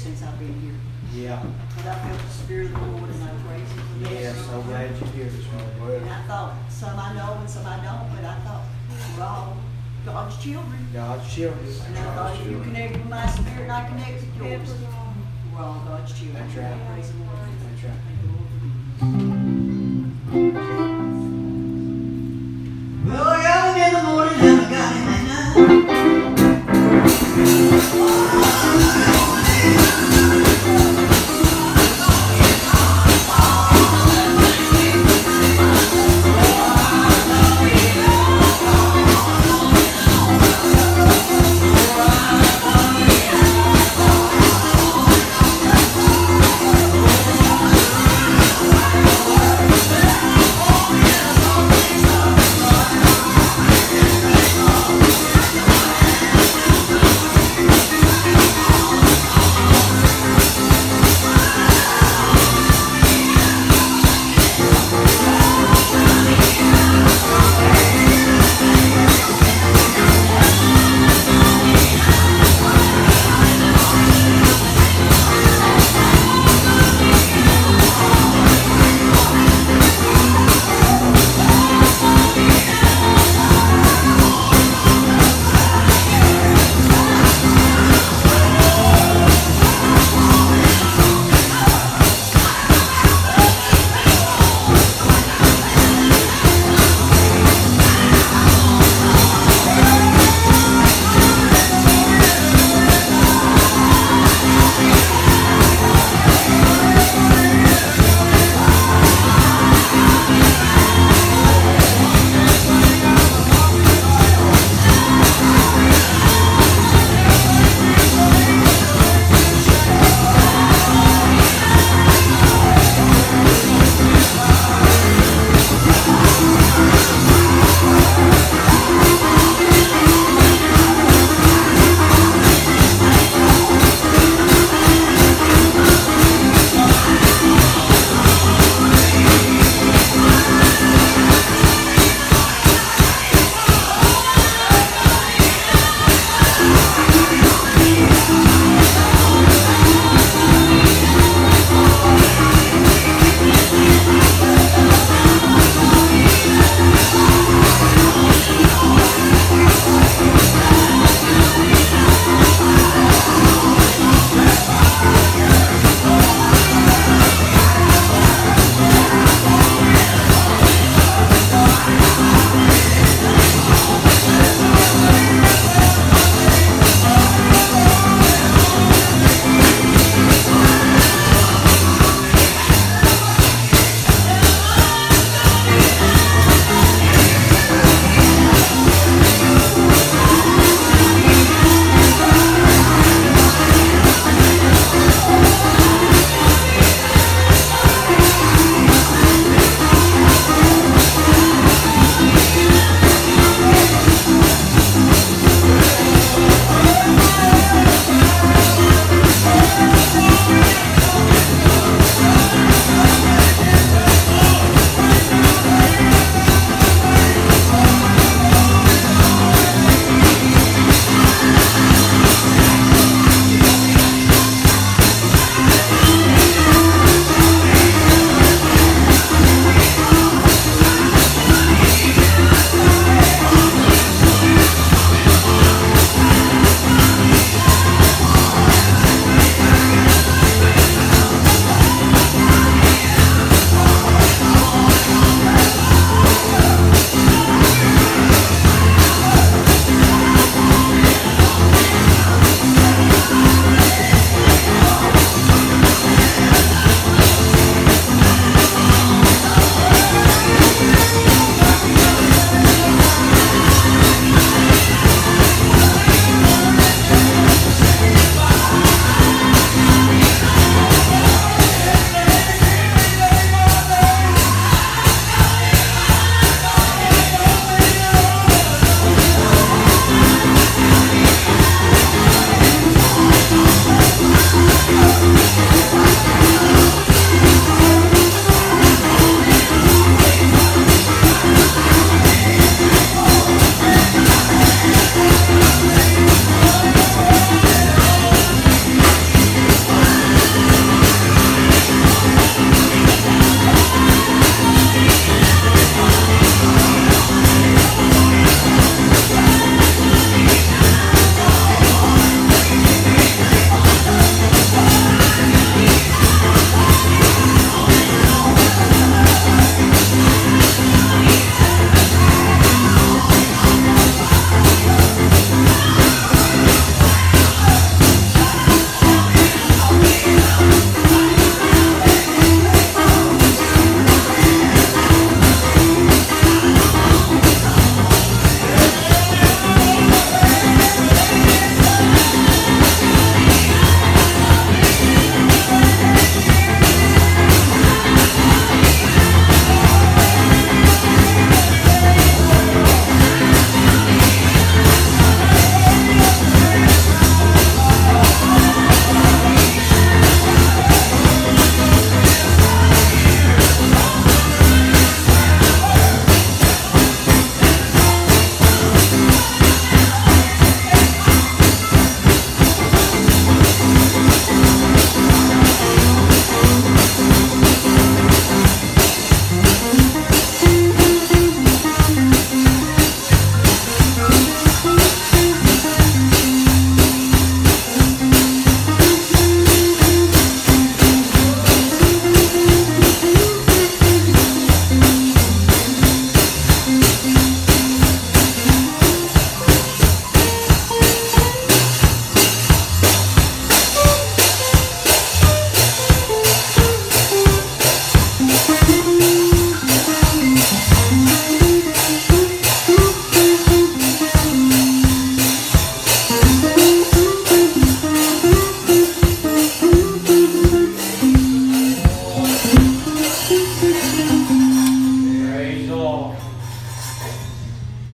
since I've been here. Yeah, But I felt the spirit of the Lord and I praise him for this. yeah, so glad you're here this morning. And I thought, some I know and some I don't, but I thought, we're all God's children. God's children. And I thought if you connect with my spirit and I connect with yours, we're all God's children. That's right. Praise the Lord. That's right. Thank the Lord.